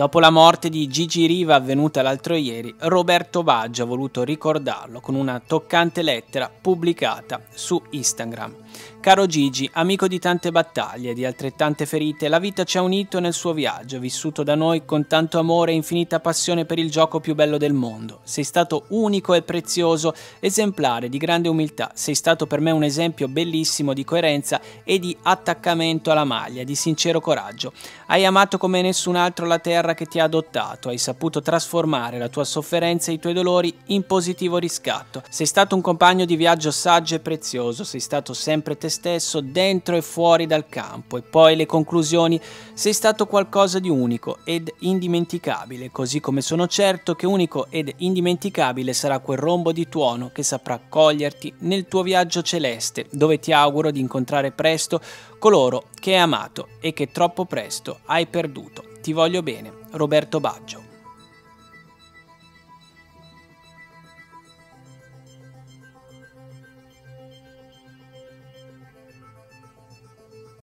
Dopo la morte di Gigi Riva avvenuta l'altro ieri, Roberto Baggio ha voluto ricordarlo con una toccante lettera pubblicata su Instagram. Caro Gigi, amico di tante battaglie e di altrettante ferite, la vita ci ha unito nel suo viaggio, vissuto da noi con tanto amore e infinita passione per il gioco più bello del mondo. Sei stato unico e prezioso, esemplare di grande umiltà, sei stato per me un esempio bellissimo di coerenza e di attaccamento alla maglia, di sincero coraggio. Hai amato come nessun altro la terra che ti ha adottato, hai saputo trasformare la tua sofferenza e i tuoi dolori in positivo riscatto. Sei stato un compagno di viaggio saggio e prezioso, sei stato sempre te stesso dentro e fuori dal campo e poi le conclusioni sei stato qualcosa di unico ed indimenticabile, così come sono certo che unico ed indimenticabile sarà quel rombo di tuono che saprà coglierti nel tuo viaggio celeste, dove ti auguro di incontrare presto coloro che hai amato e che troppo presto hai perduto. Ti voglio bene, Roberto Baggio.